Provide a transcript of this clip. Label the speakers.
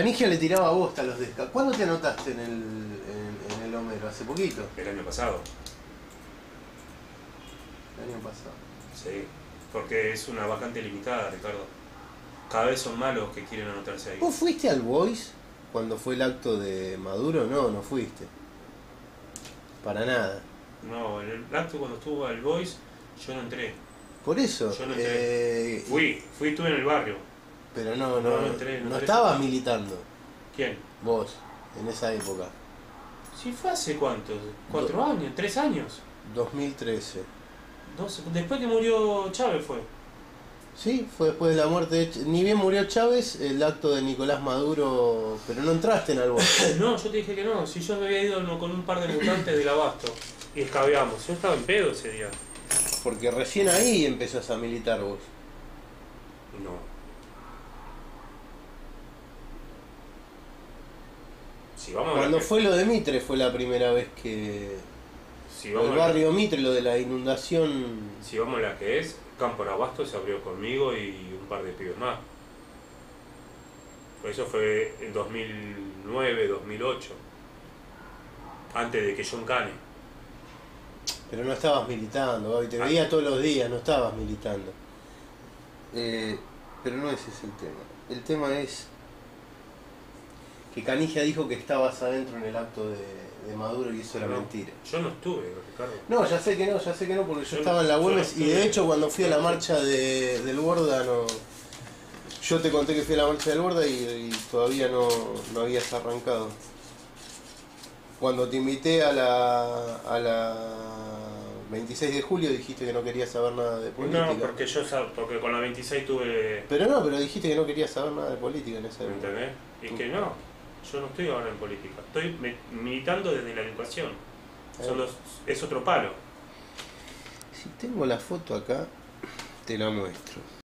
Speaker 1: Canigia le tiraba bosta a los desca. ¿Cuándo te anotaste en el, en, en el Homero? ¿Hace poquito?
Speaker 2: El año pasado.
Speaker 1: El año pasado.
Speaker 2: Sí. Porque es una vacante limitada, Ricardo. Cada vez son malos que quieren anotarse ahí.
Speaker 1: ¿Vos fuiste al Voice cuando fue el acto de Maduro? No, no fuiste. Para nada.
Speaker 2: No, en el acto cuando estuvo el Voice, yo no entré.
Speaker 1: Por eso.
Speaker 2: Yo no entré.
Speaker 1: eh,
Speaker 2: Fui, fui, estuve en el barrio.
Speaker 1: Pero no, no,
Speaker 2: No, entré, no
Speaker 1: estabas militando
Speaker 2: ¿Quién?
Speaker 1: vos en esa época.
Speaker 2: Sí, fue hace cuántos? ¿Cuatro años? ¿Tres años?
Speaker 1: 2013.
Speaker 2: Dos, después que murió Chávez fue.
Speaker 1: Sí, fue después de la muerte de... Ch- Ni bien murió Chávez, el acto de Nicolás Maduro... Pero no entraste en Voice.
Speaker 2: No, yo te dije que no. Si yo me había ido con un par de mutantes del abasto. Y escabeamos. Yo estaba en pedo ese día.
Speaker 1: Porque recién ahí empezás a militar vos.
Speaker 2: No. Si vamos a
Speaker 1: Cuando fue lo de Mitre fue la primera vez que...
Speaker 2: si vamos
Speaker 1: El barrio Mitre, lo de la inundación...
Speaker 2: Si vamos a la que es, Campo Abasto se abrió conmigo y un par de pibes más. Eso fue en 2009, 2008. Antes de que John Cane.
Speaker 1: Pero no estabas militando, Gaby, te
Speaker 2: Ah.
Speaker 1: veía todos los días, no estabas militando. Eh, pero no ese es el tema. El tema es que Canigia dijo que estabas adentro en el acto de, de Maduro y eso era
Speaker 2: No,
Speaker 1: mentira.
Speaker 2: Yo no estuve, Ricardo.
Speaker 1: No, ya sé que no, ya sé que no, porque yo
Speaker 2: Yo
Speaker 1: estaba en la
Speaker 2: no
Speaker 1: Güemes y de hecho cuando fui a la marcha de, del Borda no... Yo te conté que fui a la marcha del Borda y, y todavía no, no habías arrancado. Cuando te invité a la, a la 26 de julio dijiste que no querías saber nada de política.
Speaker 2: No, porque yo sab- porque con la 26 tuve.
Speaker 1: Pero no, pero dijiste que no querías saber nada de política en esa
Speaker 2: ¿Me
Speaker 1: época.
Speaker 2: entendés? Y que no, yo no estoy ahora en política. Estoy me- militando desde la educación. Son los- es otro palo.
Speaker 1: Si tengo la foto acá, te la muestro.